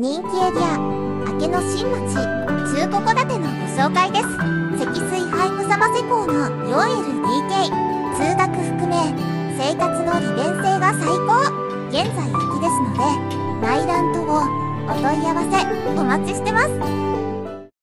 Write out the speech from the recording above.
人気エリア明けの新町中古戸建てのご紹介です。積水ハイムサバ施工の 4LDK 通学含め生活の利便性が最高。現在駅ですので内覧等お問い合わせお待ちしてます。